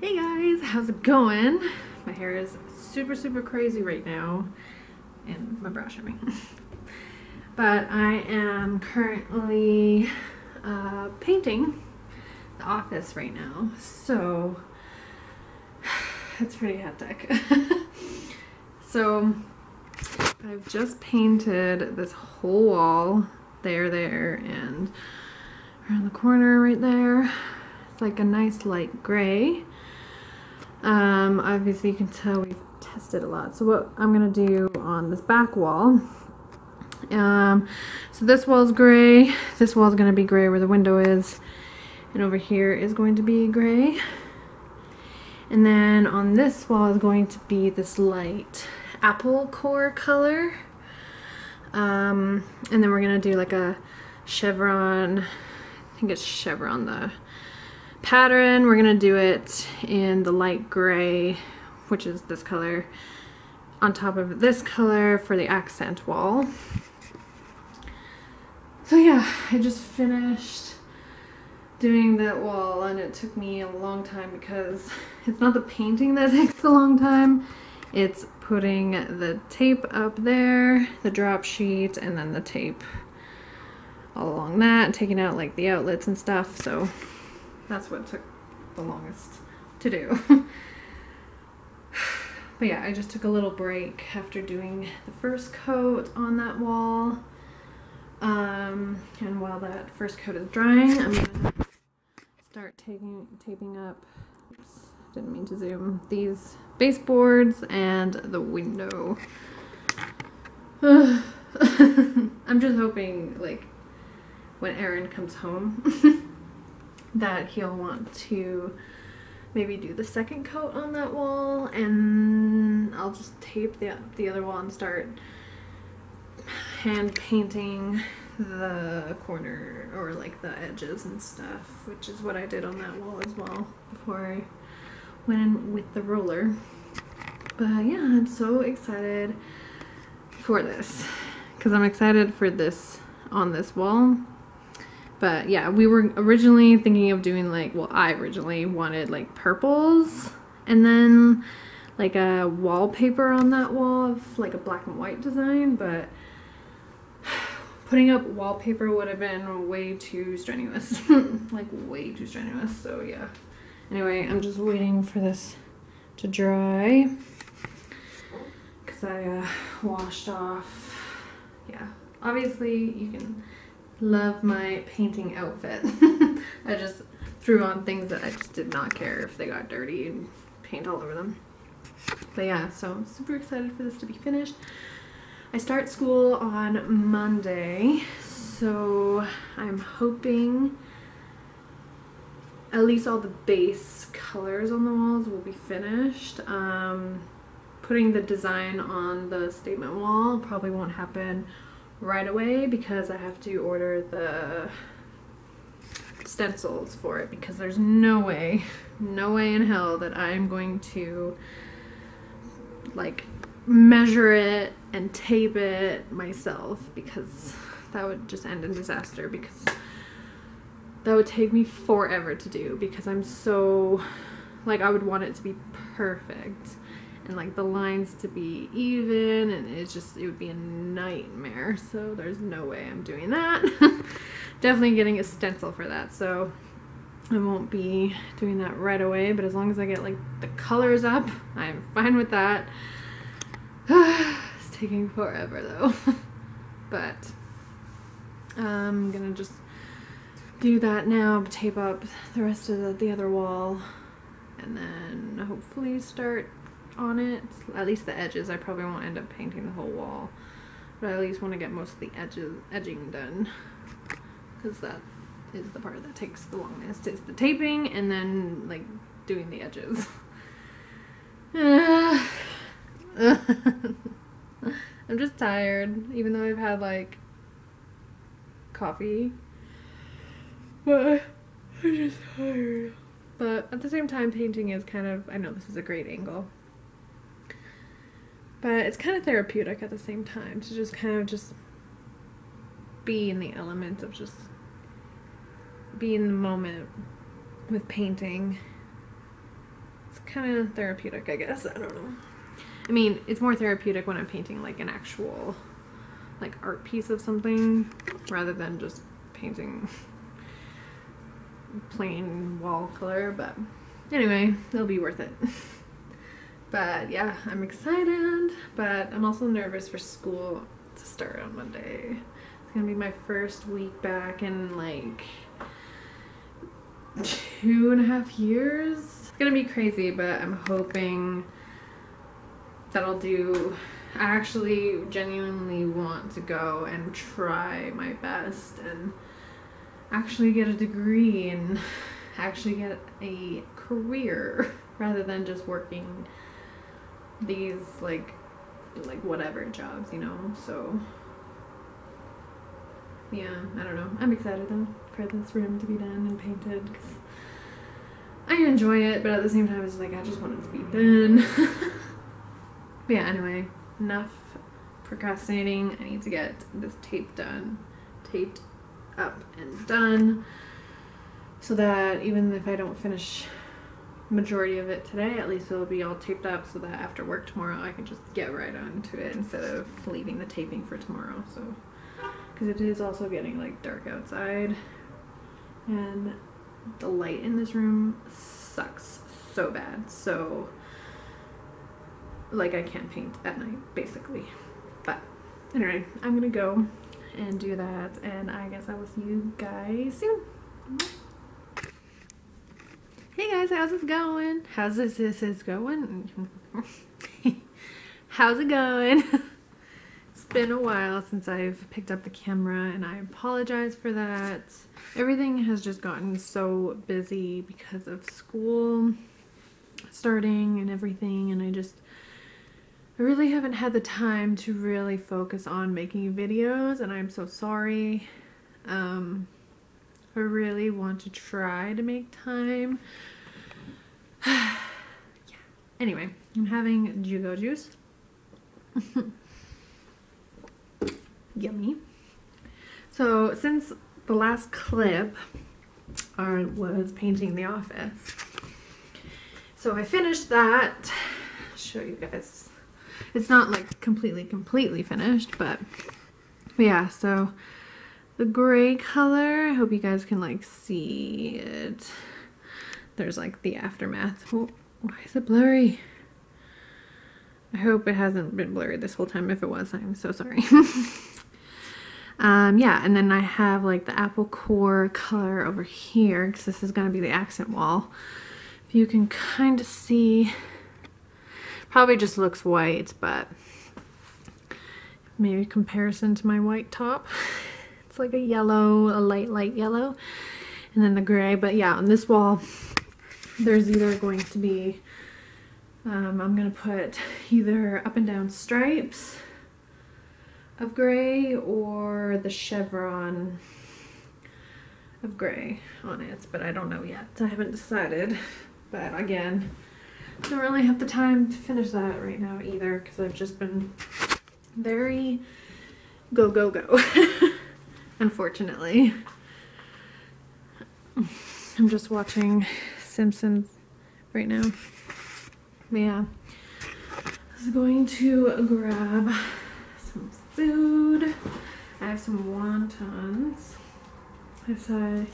Hey guys, how's it going? My hair is super, super crazy right now, and my brow trimming. but I am currently uh, painting the office right now, so it's pretty hectic. so I've just painted this whole wall, there, there, and around the corner right there. It's like a nice light gray. Um, obviously you can tell we've tested a lot. So what I'm going to do on this back wall, um, so this wall is gray, this wall is going to be gray where the window is, and over here is going to be gray. And then on this wall is going to be this light apple core color. Um, and then we're going to do like a chevron, I think it's chevron the pattern. We're going to do it in the light gray, which is this color, on top of this color for the accent wall. So yeah, I just finished doing that wall and it took me a long time because it's not the painting that takes a long time, it's putting the tape up there, the drop sheet, and then the tape all along that, taking out like the outlets and stuff, so that's what took the longest to do. but yeah, I just took a little break after doing the first coat on that wall. Um, and while that first coat is drying, I'm gonna start taking taping up. Oops, didn't mean to zoom these baseboards and the window. I'm just hoping like when Aaron comes home that he'll want to maybe do the second coat on that wall and I'll just tape the, the other wall and start hand painting the corner or like the edges and stuff which is what I did on that wall as well before I went in with the roller. But yeah I'm so excited for this because I'm excited for this on this wall but yeah, we were originally thinking of doing like, well, I originally wanted like purples and then like a wallpaper on that wall of like a black and white design, but putting up wallpaper would have been way too strenuous. like way too strenuous, so yeah. Anyway, I'm just waiting for this to dry because I uh, washed off. Yeah, obviously you can love my painting outfit. I just threw on things that I just did not care if they got dirty and paint all over them. But yeah, so I'm super excited for this to be finished. I start school on Monday, so I'm hoping at least all the base colors on the walls will be finished. Um, putting the design on the statement wall probably won't happen right away because I have to order the stencils for it because there's no way, no way in hell that I'm going to like measure it and tape it myself because that would just end in disaster because that would take me forever to do because I'm so like I would want it to be perfect and like the lines to be even and it's just it would be a nightmare. So there's no way I'm doing that. Definitely getting a stencil for that. So I won't be doing that right away but as long as I get like the colors up I'm fine with that. It's taking forever though. But I'm gonna just do that now tape up the rest of the, the other wall and then hopefully start on it. At least the edges. I probably won't end up painting the whole wall. But I at least want to get most of the edges edging done. Because that is the part that takes the longest. It's the taping and then like doing the edges. I'm just tired, even though I've had like coffee. But I'm just tired. But at the same time, painting is kind of, I know this is a great angle. But it's kind of therapeutic at the same time to just kind of just be in the element of just be in the moment with painting It's kind of therapeutic, I guess. I don't know. I mean, it's more therapeutic when I'm painting like an actual like art piece of something rather than just painting plain wall color, but anyway, it'll be worth it. but yeah, I'm excited, but I'm also nervous for school to start on Monday. It's gonna be my first week back in like two and a half years. It's gonna be crazy, but I'm hoping that I'll do I actually genuinely want to go and try my best and actually get a degree and actually get a career rather than just working these like like whatever jobs, you know. So yeah, I don't know. I'm excited though for this room to be done and painted because I enjoy it, but at the same time, it's like I just want it to be done. but yeah, anyway, enough procrastinating. I need to get this tape done, taped up and done so that even if I don't finish majority of it today, at least it'll be all taped up so that after work tomorrow I can just get right onto it instead of leaving the taping for tomorrow. So, because it is also getting like dark outside and the light in this room sucks so bad. So, like I can't paint at night basically. But anyway, I'm gonna go and do that and I guess I will see you guys soon. Guys, how's this going? How's this this is going? how's it going? it's been a while since I've picked up the camera and I apologize for that. Everything has just gotten so busy because of school starting and everything and I just I really haven't had the time to really focus on making videos and I'm so sorry. Um, I really want to try to make time. yeah. Anyway, I'm having Jugo juice. Yummy. So since the last clip I was painting the office, so I finished that. I'll show you guys it's not like completely, completely finished, but, but yeah, so the gray color, I hope you guys can like see it. There's like the aftermath. Oh, why is it blurry? I hope it hasn't been blurry this whole time. If it was, I'm so sorry. um, yeah, and then I have like the apple core color over here because this is going to be the accent wall. If you can kind of see Probably just looks white, but maybe comparison to my white top. It's like a yellow, a light, light yellow. And then the gray. But yeah, on this wall, there's either going to be, um, I'm going to put either up and down stripes of gray or the chevron of gray on it, but I don't know yet. I haven't decided. But again, don't really have the time to finish that right now either because I've just been very go go go unfortunately I'm just watching Simpsons right now yeah I was going to grab some food I have some wontons I said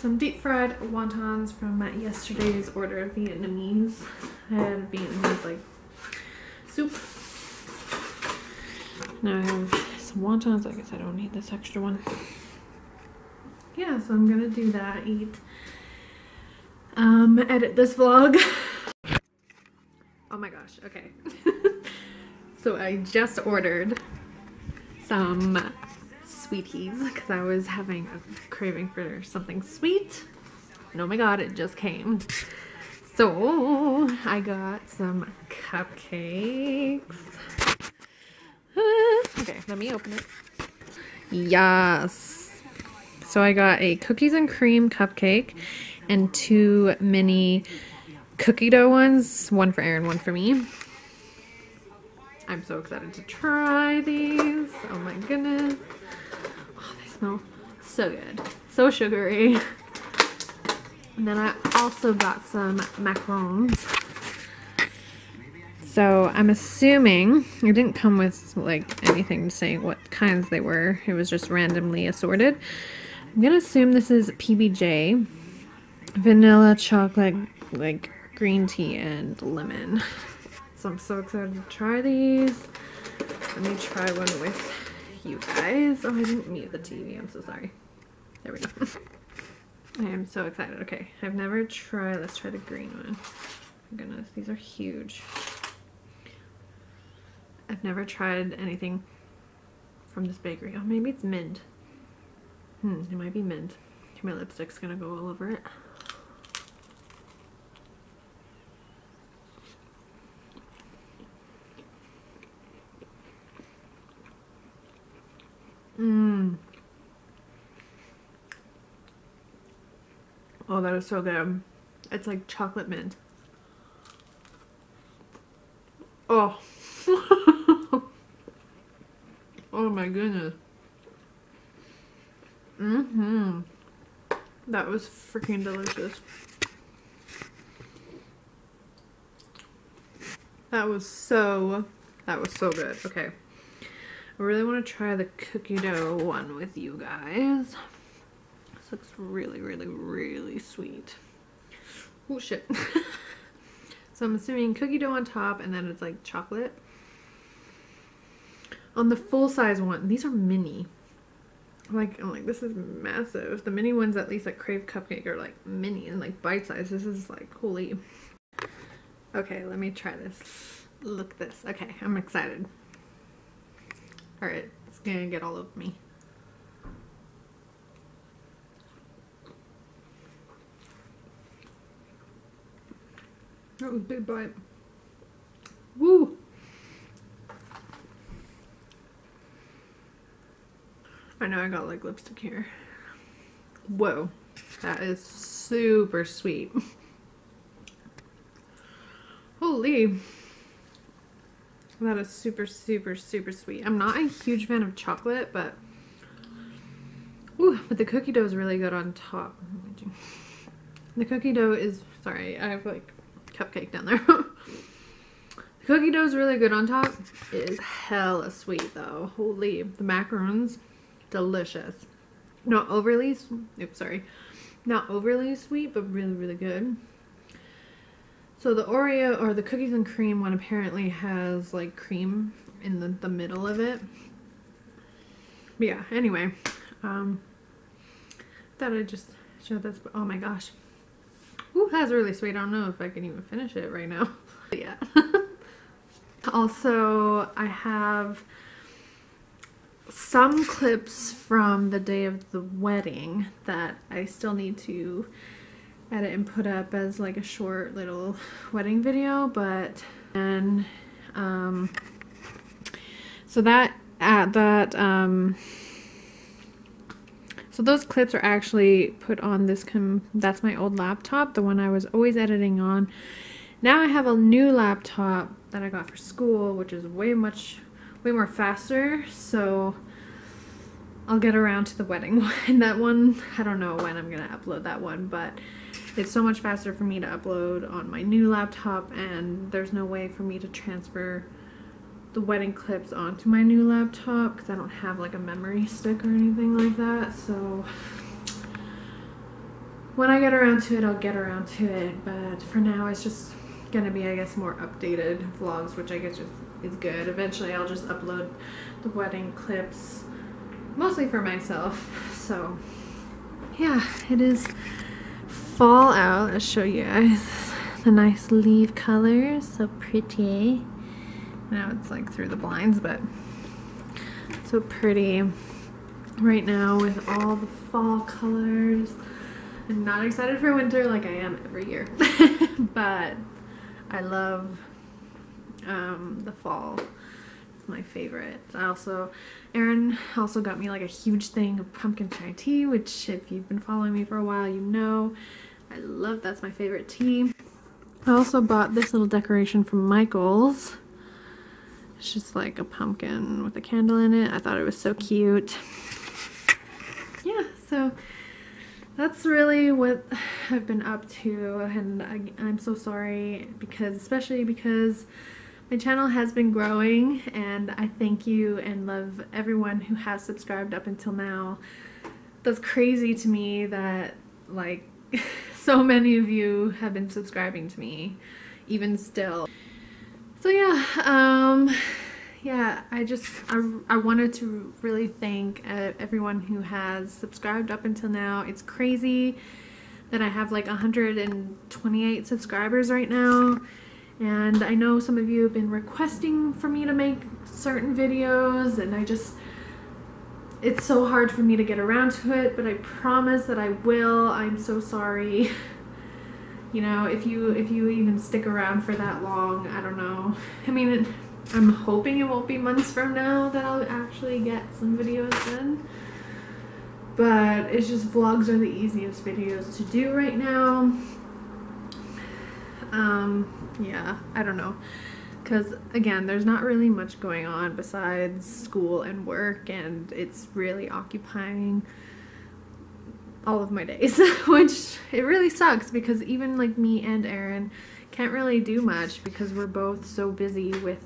some deep fried wontons from yesterday's order of Vietnamese. Had Vietnamese like soup. Now I have some wontons. I guess I don't need this extra one. Yeah, so I'm gonna do that, eat, um, edit this vlog. oh my gosh, okay. so I just ordered some sweeties because I was having a craving for something sweet. And oh my god, it just came. So I got some cupcakes. okay, let me open it. Yes. So I got a cookies and cream cupcake and two mini cookie dough ones. One for Aaron, one for me. I'm so excited to try these. Oh my goodness Oh, they smell so good. So sugary. And then I also got some macarons So I'm assuming it didn't come with like anything saying what kinds they were. It was just randomly assorted. I'm gonna assume this is PBJ, vanilla chocolate, like green tea and lemon. So I'm so excited to try these. Let me try one with you guys. Oh, I didn't mute the TV. I'm so sorry. There we go. I am so excited. Okay, I've never tried. Let's try the green one. My goodness, these are huge. I've never tried anything from this bakery. Oh, maybe it's mint. Hmm, it might be mint. My lipstick's gonna go all over it. Mmm. Oh, that is so good. It's like chocolate mint. Oh. oh my goodness. Mm-hmm. That was freaking delicious. That was so, that was so good. Okay. I really want to try the cookie dough one with you guys. Looks really, really, really sweet. Oh shit. so I'm assuming cookie dough on top and then it's like chocolate. On the full size one, these are mini. Like, I'm like, this is massive. The mini ones, at least like Crave Cupcake, are like mini and like bite size. This is like, holy. Okay, let me try this. Look this. Okay, I'm excited. Alright, it's gonna get all over me. That was a big bite. Woo! I know I got like lipstick here. Whoa, that is super sweet. Holy. That is super, super, super sweet. I'm not a huge fan of chocolate, but ooh, but the cookie dough is really good on top. The cookie dough is, sorry, I have like cupcake down there. the cookie dough is really good on top. It is hella sweet though. Holy, the macarons delicious. Not overly, oops, sorry. Not overly sweet, but really, really good. So the Oreo or the cookies and cream one apparently has like cream in the, the middle of it. But yeah, anyway. Um, thought I'd just show this. Oh my gosh. Ooh, that's really sweet. I don't know if I can even finish it right now. But yeah. also, I have some clips from the day of the wedding that I still need to edit and put up as like a short little wedding video but and um so that at that um so those clips are actually put on this that's my old laptop the one I was always editing on. Now I have a new laptop that I got for school which is way much way more faster so I'll get around to the wedding one. That one I don't know when I'm gonna upload that one but it's so much faster for me to upload on my new laptop and there's no way for me to transfer the wedding clips onto my new laptop because I don't have like a memory stick or anything like that so when I get around to it I'll get around to it but for now it's just gonna be I guess more updated vlogs which I guess is good. Eventually I'll just upload the wedding clips mostly for myself so yeah it is fall out I'll show you guys the nice leaf colors so pretty now it's like through the blinds but so pretty right now with all the fall colors. I'm not excited for winter like I am every year but I love um, the fall. It's my favorite. I also Aaron also got me like a huge thing of pumpkin chai tea which if you've been following me for a while you know I love that's my favorite tea. I also bought this little decoration from Michaels it's just like a pumpkin with a candle in it. I thought it was so cute. Yeah, so that's really what I've been up to and I, am so sorry because especially because my channel has been growing and I thank you and love everyone who has subscribed up until now. That's crazy to me that like so many of you have been subscribing to me even still. So yeah, um, yeah, I just, I, I wanted to really thank uh, everyone who has subscribed up until now. It's crazy that I have like 128 subscribers right now. And I know some of you have been requesting for me to make certain videos and I just, it's so hard for me to get around to it, but I promise that I will. I'm so sorry. you know, if you if you even stick around for that long, I don't know. I mean, it, I'm hoping it won't be months from now that I'll actually get some videos in. But it's just vlogs are the easiest videos to do right now. Um, yeah, I don't know. Because again, there's not really much going on besides school and work, and it's really occupying all of my days, which it really sucks because even like me and Aaron can't really do much because we're both so busy with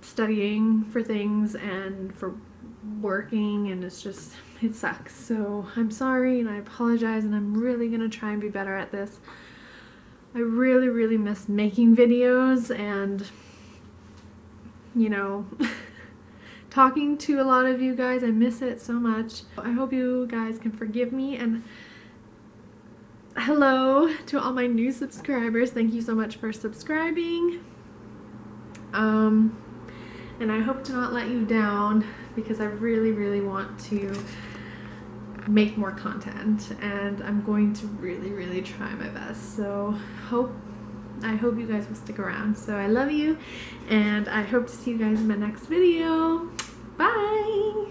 studying for things and for working and it's just it sucks. So I'm sorry and I apologize and I'm really gonna try and be better at this. I really really miss making videos and you know talking to a lot of you guys. I miss it so much. I hope you guys can forgive me. And hello to all my new subscribers. Thank you so much for subscribing. Um and I hope to not let you down because I really really want to make more content. And I'm going to really really try my best. So hope I hope you guys will stick around. So I love you and I hope to see you guys in my next video. Bye